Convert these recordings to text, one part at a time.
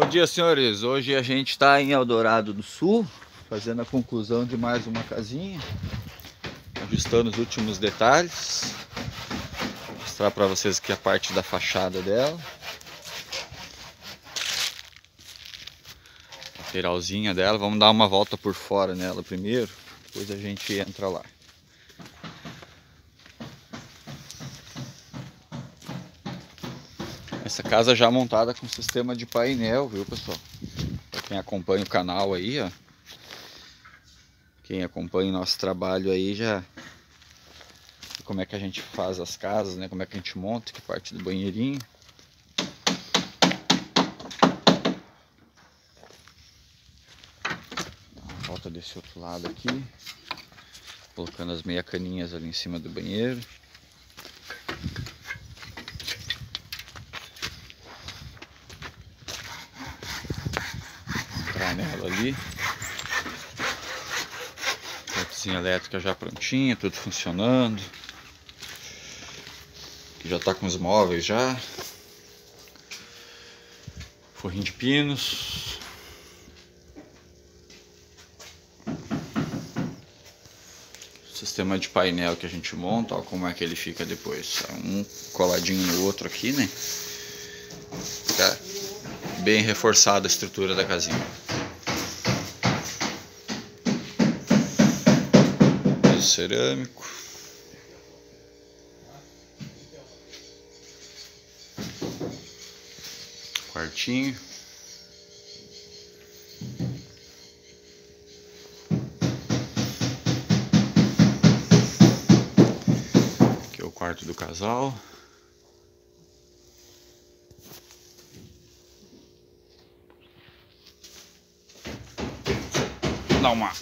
Bom dia, senhores. Hoje a gente está em Eldorado do Sul, fazendo a conclusão de mais uma casinha, ajustando os últimos detalhes. Vou mostrar para vocês aqui a parte da fachada dela. Lateralzinha dela. Vamos dar uma volta por fora nela primeiro, depois a gente entra lá. Essa casa já montada com sistema de painel, viu pessoal? Para quem acompanha o canal aí, ó. Quem acompanha o nosso trabalho aí já como é que a gente faz as casas, né? Como é que a gente monta, que parte do banheirinho. Volta desse outro lado aqui. Colocando as meia caninhas ali em cima do banheiro. Entrar nela ali. Cozinha elétrica já prontinha, tudo funcionando. Aqui já está com os móveis já. Forrinho de pinos. Sistema de painel que a gente monta, ó, como é que ele fica depois. Um coladinho no outro aqui, né? Fica bem reforçada a estrutura da casinha. Cerâmico. Quartinho. Aqui é o quarto do casal. Dá uma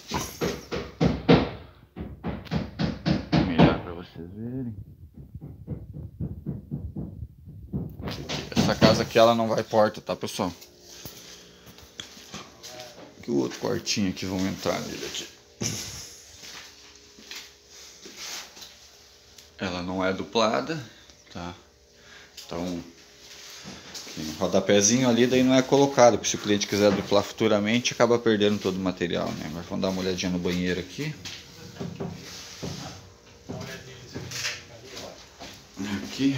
Essa casa aqui ela não vai porta, tá pessoal? Que o outro quartinho aqui vamos entrar nele aqui. Ela não é duplada, tá? Então, rodapézinho ali daí não é colocado, porque se o cliente quiser duplar futuramente, acaba perdendo todo o material, né? Agora vamos dar uma olhadinha no banheiro aqui. aqui.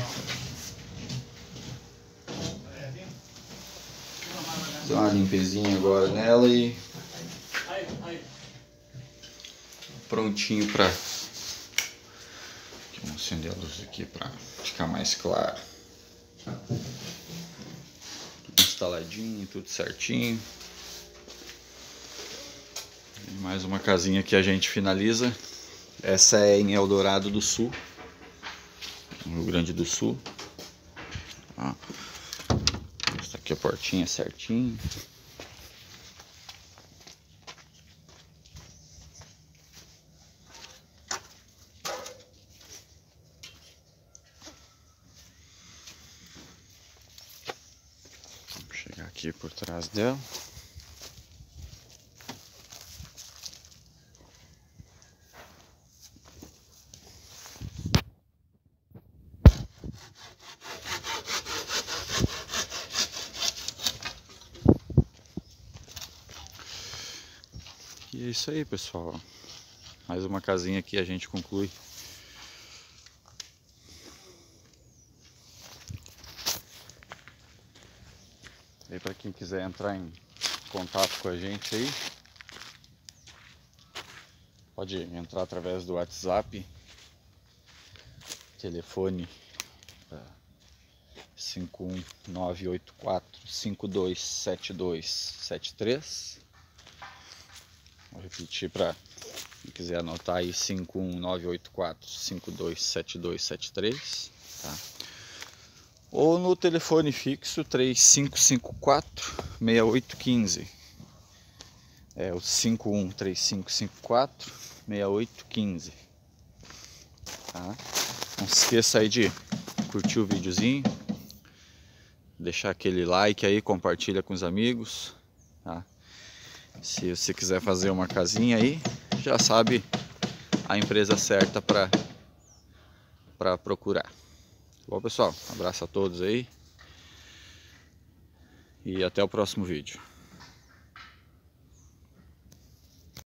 Fazer uma limpezinha agora nela e prontinho para Vamos acender a luz aqui para ficar mais claro. Tudo instaladinho, tudo certinho. E mais uma casinha que a gente finaliza. Essa é em Eldorado do Sul no Rio Grande do Sul. Ó. Aqui a portinha certinho. Vamos chegar aqui por trás dela. E é isso aí, pessoal. Mais uma casinha aqui a gente conclui. E para quem quiser entrar em contato com a gente aí, pode entrar através do WhatsApp, telefone 51984 527273 Vou repetir para quem quiser anotar aí 51984 527273, tá? Ou no telefone fixo 3554 6815. É o 513554 6815. Tá? Não se esqueça aí de curtir o videozinho, deixar aquele like aí, compartilha com os amigos? Se você quiser fazer uma casinha aí, já sabe a empresa certa para para procurar. Bom pessoal, um abraço a todos aí. e até o próximo vídeo.